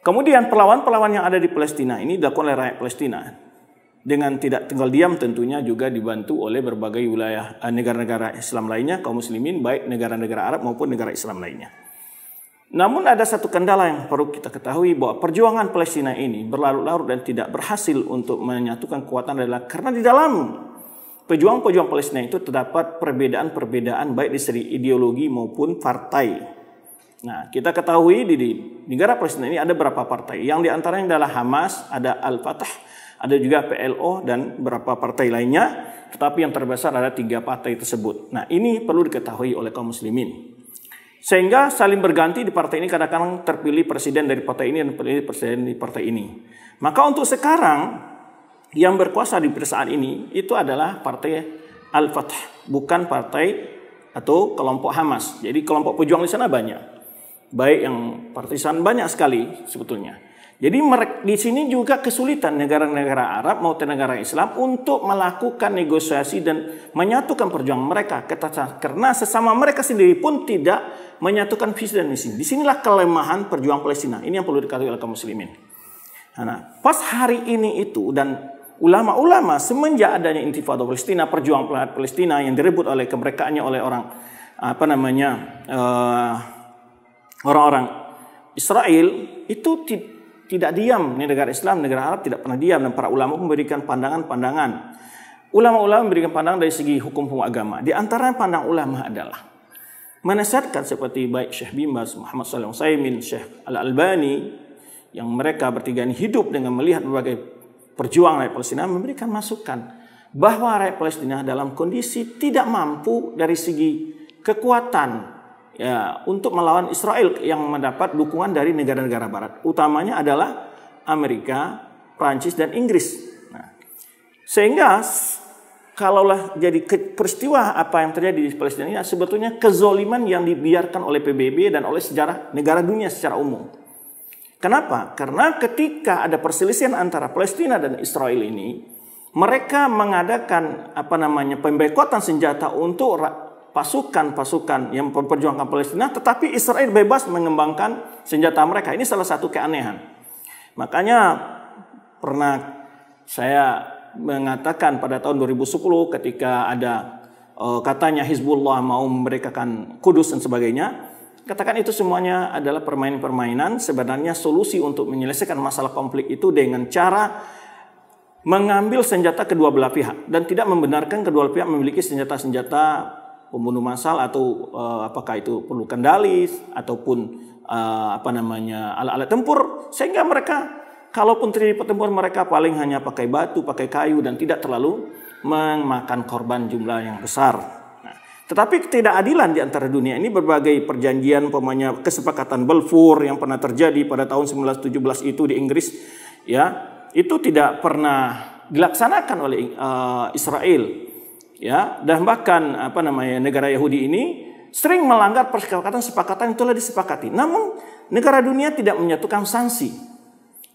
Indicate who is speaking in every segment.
Speaker 1: Kemudian perlawan-perlawan yang ada di Palestina ini dilakukan oleh rakyat Palestina dengan tidak tinggal diam tentunya juga dibantu oleh berbagai wilayah eh, negara-negara Islam lainnya kaum muslimin baik negara-negara Arab maupun negara Islam lainnya. Namun ada satu kendala yang perlu kita ketahui bahwa perjuangan Palestina ini berlarut-larut dan tidak berhasil untuk menyatukan kekuatan adalah karena di dalam pejuang-pejuang Palestina itu terdapat perbedaan-perbedaan baik di segi ideologi maupun partai. Nah, kita ketahui di, di negara Palestina ini ada beberapa partai. Yang di antaranya adalah Hamas, ada Al-Fatah, ada juga PLO dan beberapa partai lainnya. Tetapi yang terbesar ada tiga partai tersebut. Nah, ini perlu diketahui oleh kaum muslimin. Sehingga saling berganti di partai ini kadang-kadang terpilih presiden dari partai ini dan terpilih presiden di partai ini. Maka untuk sekarang yang berkuasa di saat ini itu adalah partai Al-Fatah, bukan partai atau kelompok Hamas. Jadi kelompok pejuang di sana banyak baik yang partisan banyak sekali sebetulnya. Jadi di sini juga kesulitan negara-negara Arab maupun negara Islam untuk melakukan negosiasi dan menyatukan perjuangan mereka. Karena sesama mereka sendiri pun tidak menyatukan visi dan misi. Di sinilah kelemahan perjuangan Palestina. Ini yang perlu diketahui oleh kaum muslimin. Nah, pas hari ini itu dan ulama-ulama semenjak adanya intifada Palestina, perjuangan Palestina yang direbut oleh kemerdekaannya oleh orang apa namanya uh, orang-orang Israel itu tidak diam. Ini negara Islam, negara Arab tidak pernah diam dan para ulama memberikan pandangan-pandangan. Ulama-ulama memberikan pandangan dari segi hukum-hukum agama. Di antara pandang ulama adalah menasihatkan seperti baik Syekh Bimbas, Muhammad Sallallahu Alaihi Syekh Al-Albani yang mereka bertiga ini hidup dengan melihat berbagai perjuangan rakyat Palestina memberikan masukan bahwa rakyat Palestina dalam kondisi tidak mampu dari segi kekuatan ya untuk melawan Israel yang mendapat dukungan dari negara-negara barat. Utamanya adalah Amerika, Prancis dan Inggris. Nah, sehingga kalaulah jadi peristiwa apa yang terjadi di Palestina ini sebetulnya kezoliman yang dibiarkan oleh PBB dan oleh sejarah negara dunia secara umum. Kenapa? Karena ketika ada perselisihan antara Palestina dan Israel ini, mereka mengadakan apa namanya pembekotan senjata untuk pasukan-pasukan yang memperjuangkan Palestina, tetapi Israel bebas mengembangkan senjata mereka. Ini salah satu keanehan. Makanya pernah saya mengatakan pada tahun 2010 ketika ada uh, katanya Hizbullah mau memerdekakan Kudus dan sebagainya, katakan itu semuanya adalah permainan-permainan. Sebenarnya solusi untuk menyelesaikan masalah konflik itu dengan cara mengambil senjata kedua belah pihak dan tidak membenarkan kedua belah pihak memiliki senjata-senjata pembunuh massal atau uh, apakah itu perlu kendali ataupun uh, apa namanya alat-alat tempur sehingga mereka kalaupun terjadi pertempuran mereka paling hanya pakai batu, pakai kayu dan tidak terlalu memakan korban jumlah yang besar. Nah, tetapi ketidakadilan di antara dunia ini berbagai perjanjian pemanya kesepakatan Balfour yang pernah terjadi pada tahun 1917 itu di Inggris ya itu tidak pernah dilaksanakan oleh uh, Israel ya dan bahkan apa namanya negara Yahudi ini sering melanggar persepakatan sepakatan itu telah disepakati. Namun negara dunia tidak menyatukan sanksi.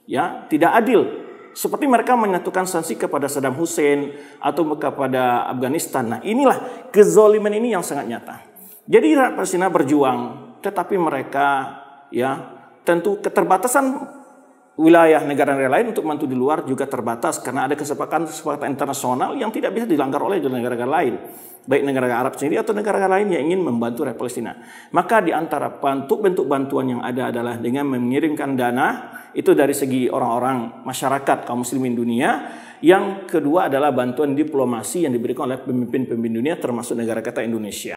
Speaker 1: Ya, tidak adil. Seperti mereka menyatukan sanksi kepada Saddam Hussein atau kepada Afghanistan. Nah, inilah kezoliman ini yang sangat nyata. Jadi rakyat Palestina berjuang, tetapi mereka ya tentu keterbatasan wilayah negara-negara lain untuk membantu di luar juga terbatas karena ada kesepakatan-kesepakatan internasional yang tidak bisa dilanggar oleh negara-negara lain baik negara Arab sendiri atau negara-negara lain yang ingin membantu rakyat Palestina. Maka di antara bentuk-bentuk bantuan yang ada adalah dengan mengirimkan dana itu dari segi orang-orang masyarakat kaum muslimin dunia. Yang kedua adalah bantuan diplomasi yang diberikan oleh pemimpin-pemimpin dunia termasuk negara kita Indonesia.